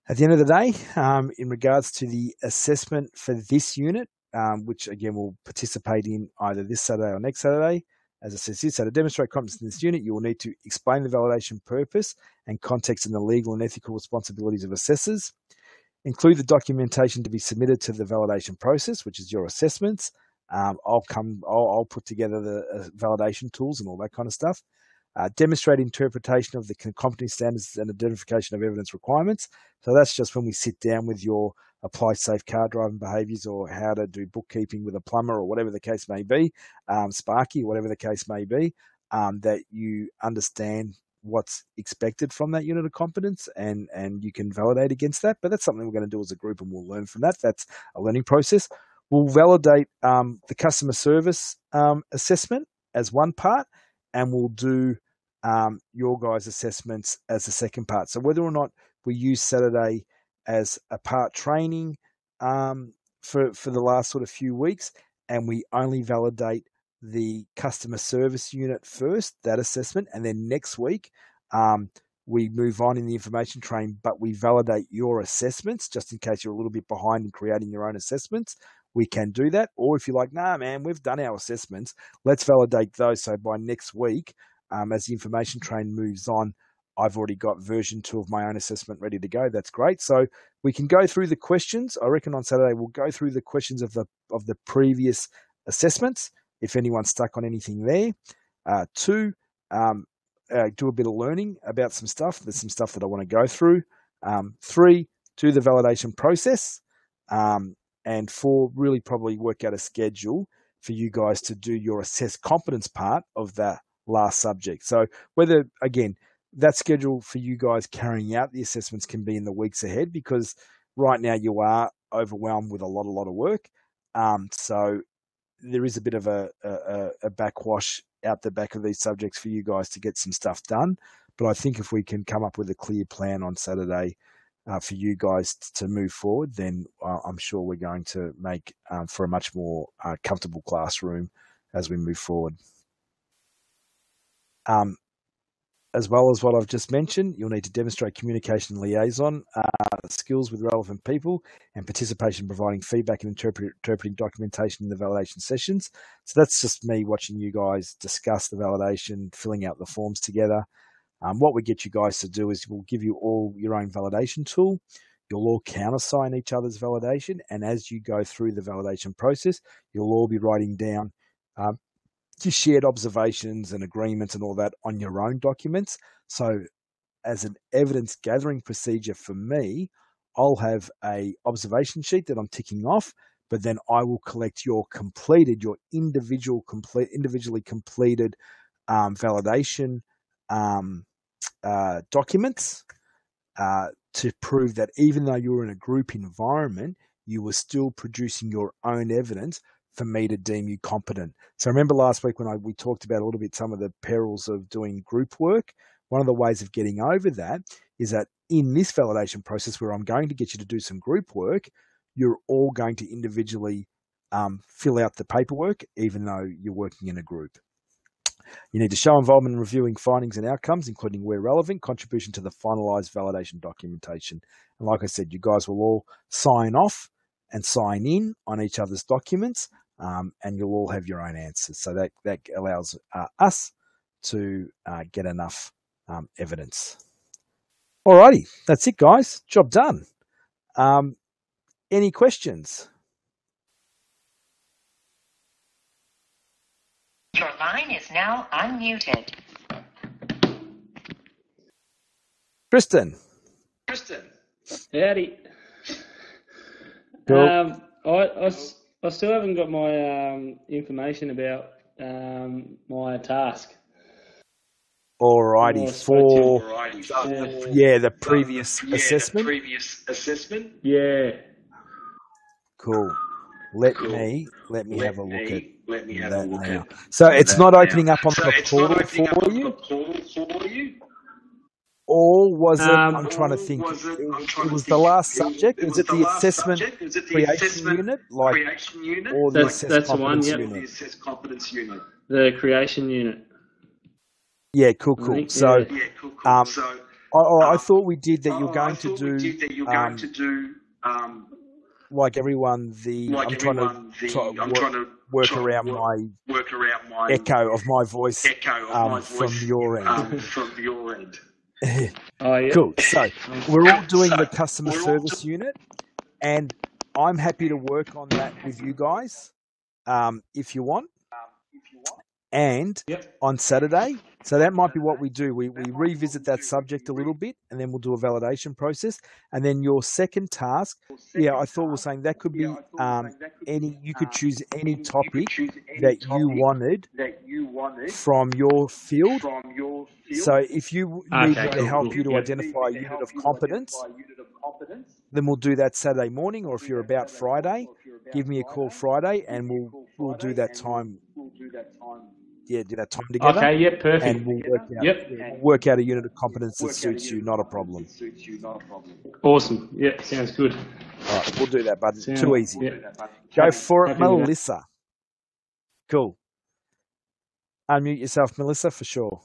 at the end of the day, um, in regards to the assessment for this unit, um, which again will participate in either this Saturday or next Saturday, as I said, so to demonstrate competence in this unit, you will need to explain the validation purpose and context and the legal and ethical responsibilities of assessors. Include the documentation to be submitted to the validation process, which is your assessments. Um, I'll come, I'll, I'll, put together the uh, validation tools and all that kind of stuff. Uh, demonstrate interpretation of the competency standards and identification of evidence requirements. So that's just when we sit down with your apply safe car driving behaviors or how to do bookkeeping with a plumber or whatever the case may be, um, Sparky, whatever the case may be, um, that you understand what's expected from that unit of competence and and you can validate against that. But that's something we're going to do as a group and we'll learn from that. That's a learning process. We'll validate um, the customer service um, assessment as one part and we'll do um, your guys assessments as the second part. So whether or not we use saturday as a part training um, for for the last sort of few weeks and we only validate the customer service unit first, that assessment, and then next week um, we move on in the information train, but we validate your assessments just in case you're a little bit behind in creating your own assessments. We can do that. Or if you're like, nah, man, we've done our assessments, let's validate those. So by next week, um, as the information train moves on, I've already got version two of my own assessment ready to go. That's great. So we can go through the questions. I reckon on Saturday we'll go through the questions of the of the previous assessments if anyone's stuck on anything there. Uh, two, um, uh, do a bit of learning about some stuff. There's some stuff that I want to go through. Um, three, do the validation process. Um, and four, really probably work out a schedule for you guys to do your assess competence part of that last subject. So whether, again, that schedule for you guys carrying out the assessments can be in the weeks ahead because right now you are overwhelmed with a lot, a lot of work. Um, so there is a bit of a, a, a backwash out the back of these subjects for you guys to get some stuff done. But I think if we can come up with a clear plan on Saturday uh, for you guys to move forward, then uh, I'm sure we're going to make um, for a much more uh, comfortable classroom as we move forward. Um, as well as what I've just mentioned, you'll need to demonstrate communication liaison uh, skills with relevant people and participation in providing feedback and interpret, interpreting documentation in the validation sessions. So that's just me watching you guys discuss the validation, filling out the forms together. Um, what we get you guys to do is we'll give you all your own validation tool. You'll all countersign each other's validation. And as you go through the validation process, you'll all be writing down um, just shared observations and agreements and all that on your own documents. So as an evidence gathering procedure for me, I'll have a observation sheet that I'm ticking off, but then I will collect your completed, your individual complete, individually completed um, validation um, uh, documents uh, to prove that even though you were in a group environment, you were still producing your own evidence for me to deem you competent. So remember last week when I, we talked about a little bit some of the perils of doing group work. One of the ways of getting over that is that in this validation process, where I'm going to get you to do some group work, you're all going to individually um, fill out the paperwork, even though you're working in a group. You need to show involvement in reviewing findings and outcomes, including where relevant, contribution to the finalized validation documentation. And like I said, you guys will all sign off and sign in on each other's documents, um, and you'll all have your own answers. So that, that allows uh, us to uh, get enough um, evidence. Alrighty, that's it, guys. Job done. Um, any questions? Your line is now unmuted. Tristan. Tristan. Howdy. Cool. Um, I, I, I still haven't got my um, information about um, my task. Alrighty, for Alrighty, yeah, the previous assessment. previous assessment. Yeah. Cool. Let Cool. me let me have a look at let me have that a look now. at So it's that not now. opening up on So the portal opening for on the portal for you. Or was it? Um, I'm trying to think. was it- It, I'm it was the last subject. it Was was it the the assessment subject. Was it the creation assessment unit, like, creation unit, or the That's- assess that's the one, yep. unit? the assess competence unit? The creation unit. Yeah, cool, cool. think, So, yeah. Yeah, cool, cool. um, so I, I I um, thought we did that. oh, You're I going to thought we do did that you're um, going to do um, like everyone. The like I'm trying to. The, try, I'm work, trying to work try- around work, my work around my echo of my voice echo of um, my from your end. um, from your end. Oh yeah. Cool. So we're all doing So, the customer service unit, and I'm happy to work on that with you guys um, if you want. And Yep. on Saturday, so that might be what we do. We, we revisit that subject a little bit, and then we'll do a validation process. And then your second task, yeah, I thought we were saying that could be um, any. You could choose any topic that you wanted that you wanted from your field. from your field. So if you need Okay, to help cool. you to Yep. identify a unit of competence, unit of competence, then we'll do that Saturday morning, or if you're about Friday, give me a call Friday, and we'll we'll do that time. We'll do time. Yeah, do that time together, Okay. Yep. Perfect. and we'll work out Yep. we'll work out a unit of competence that suits you, not a problem. Suits you, not a problem. Awesome. Yep. Sounds good. All right, we'll do that, bud. Sounds- Too easy. Yep. Go for it, Happy. Melissa. Cool. Unmute yourself, Melissa, for sure.